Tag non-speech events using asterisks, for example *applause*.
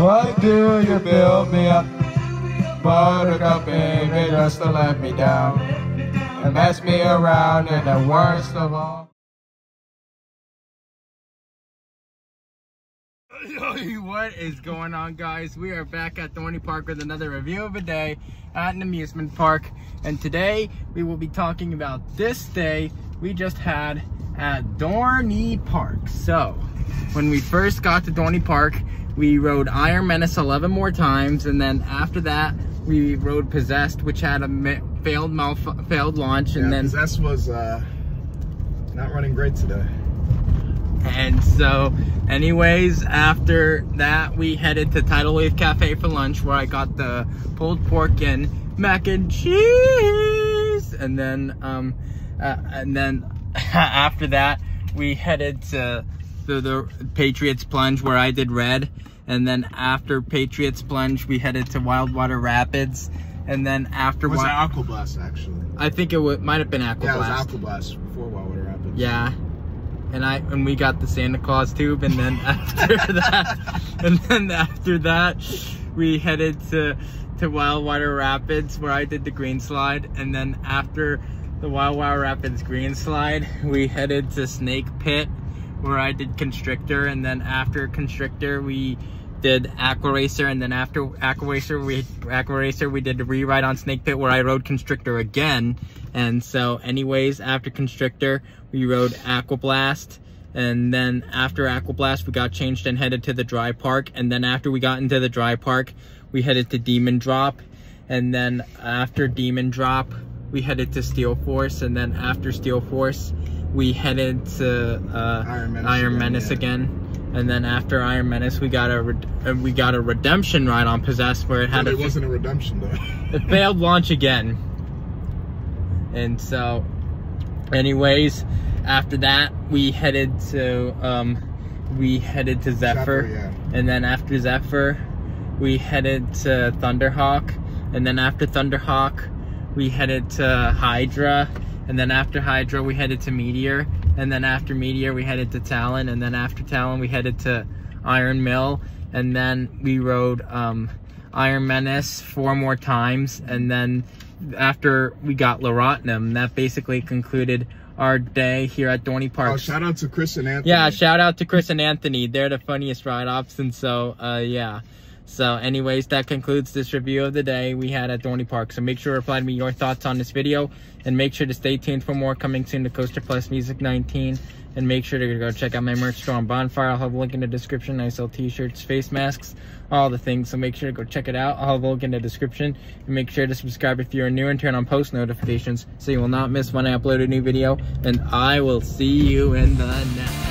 Why do you build me up? Buttercup, baby, just to let me down and mess me around and the worst of all. what is going on guys? We are back at Dorney Park with another review of uh, a day at an amusement park and today. We will be talking about this day. We just had at Dorney Park. So when we first got to Dorney Park we rode Iron Menace 11 more times and then after that we rode Possessed which had a failed failed launch and yeah, then Possessed was uh, not running great today and so anyways, after that, we headed to Tidal Wave Cafe for lunch where I got the pulled pork and mac and cheese. And then, um, uh, and then *laughs* after that, we headed to the, the Patriots Plunge where I did red. And then after Patriots Plunge, we headed to Wildwater Rapids. And then after was it Aquablast actually? I think it might have been Aquablast. Yeah, it was Aquablast before Wildwater Rapids. Yeah and I and we got the Santa Claus tube, and then *laughs* after that, and then after that, we headed to to Wildwater Rapids where I did the green slide, and then after the Wildwater Rapids green slide, we headed to Snake Pit where I did Constrictor, and then after Constrictor, we did Aquaracer, and then after Aquaracer, we Aqua Racer, we did the rewrite on Snake Pit where I rode Constrictor again. And so, anyways, after Constrictor, we rode Aqua Blast, and then after Aqua Blast, we got changed and headed to the dry park. And then after we got into the dry park, we headed to Demon Drop, and then after Demon Drop, we headed to Steel Force, and then after Steel Force, we headed to uh, Iron Menace, Iron again, Menace yeah. again and then after Iron Menace, we got a uh, we got a redemption ride on Possessed where it had But it wasn't a redemption though. *laughs* it failed launch again. And so, anyways, after that we headed to um, we headed to Zephyr, Zephyr, yeah. and then after Zephyr, we headed to Thunderhawk, and then after Thunderhawk, we headed to Hydra, and then after Hydra, we headed to Meteor, and then after Meteor, we headed to Talon, and then after Talon, we headed to Iron Mill, and then we rode um, Iron Menace four more times, and then after we got Larotnum, that basically concluded our day here at Dorney Park. Oh, shout out to Chris and Anthony. Yeah, shout out to Chris and Anthony. They're the funniest ride ops, and so uh, yeah. So anyways, that concludes this review of the day we had at Dorney Park. So make sure to reply to me your thoughts on this video and make sure to stay tuned for more coming soon to Coaster Plus Music 19. And make sure to go check out my merch store on Bonfire. I'll have a link in the description. I sell t-shirts, face masks, all the things. So make sure to go check it out. I'll have a link in the description. And make sure to subscribe if you're new and turn on post notifications so you will not miss when I upload a new video. And I will see you in the next.